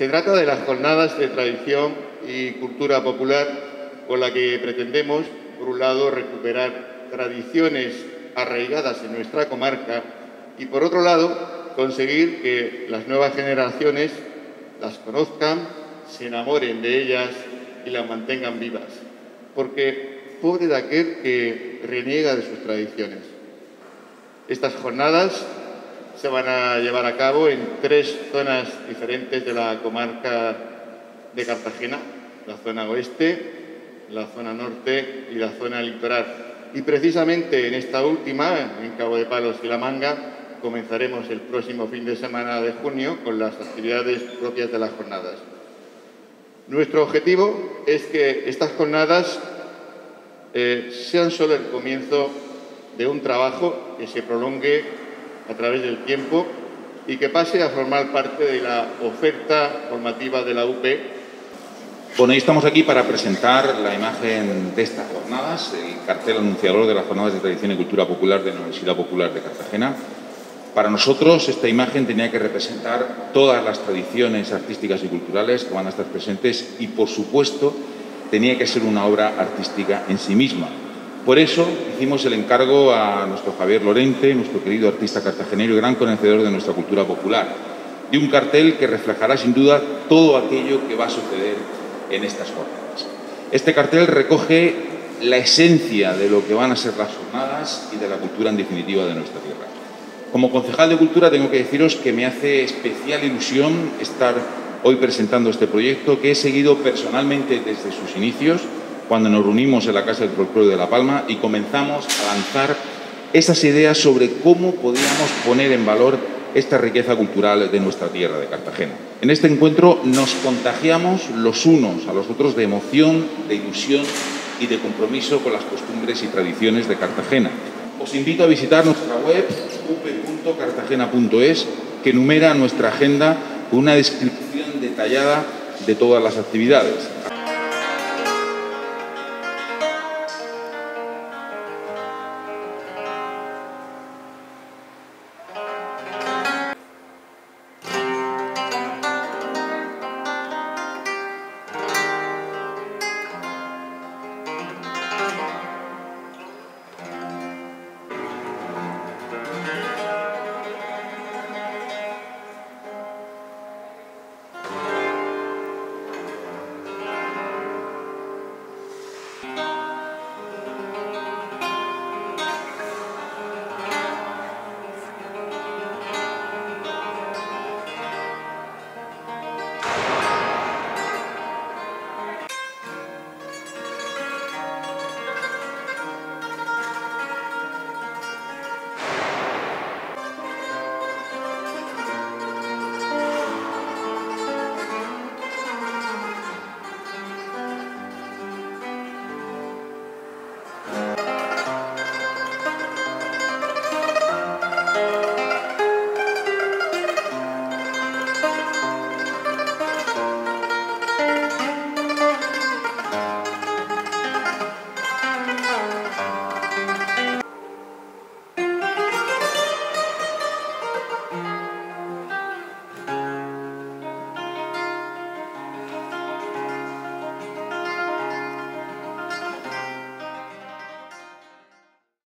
Se trata de las jornadas de tradición y cultura popular con la que pretendemos, por un lado, recuperar tradiciones arraigadas en nuestra comarca y, por otro lado, conseguir que las nuevas generaciones las conozcan, se enamoren de ellas y las mantengan vivas. Porque pobre de aquel que reniega de sus tradiciones. Estas jornadas se van a llevar a cabo en tres zonas diferentes de la comarca de Cartagena, la zona oeste, la zona norte y la zona litoral. Y precisamente en esta última, en Cabo de Palos y La Manga, comenzaremos el próximo fin de semana de junio con las actividades propias de las jornadas. Nuestro objetivo es que estas jornadas eh, sean solo el comienzo de un trabajo que se prolongue a través del tiempo y que pase a formar parte de la oferta formativa de la UP. Bueno, hoy estamos aquí para presentar la imagen de estas jornadas, el cartel anunciador de las jornadas de tradición y cultura popular de la Universidad Popular de Cartagena. Para nosotros esta imagen tenía que representar todas las tradiciones artísticas y culturales que van a estar presentes y, por supuesto, tenía que ser una obra artística en sí misma. Por eso hicimos el encargo a nuestro Javier Lorente, nuestro querido artista cartagenero y gran conocedor de nuestra cultura popular, de un cartel que reflejará sin duda todo aquello que va a suceder en estas jornadas. Este cartel recoge la esencia de lo que van a ser las jornadas y de la cultura en definitiva de nuestra tierra. Como concejal de Cultura tengo que deciros que me hace especial ilusión estar hoy presentando este proyecto que he seguido personalmente desde sus inicios, cuando nos reunimos en la Casa del Folclore de La Palma y comenzamos a lanzar esas ideas sobre cómo podíamos poner en valor esta riqueza cultural de nuestra tierra, de Cartagena. En este encuentro nos contagiamos los unos a los otros de emoción, de ilusión y de compromiso con las costumbres y tradiciones de Cartagena. Os invito a visitar nuestra web up.cartagena.es que enumera nuestra agenda con una descripción detallada de todas las actividades.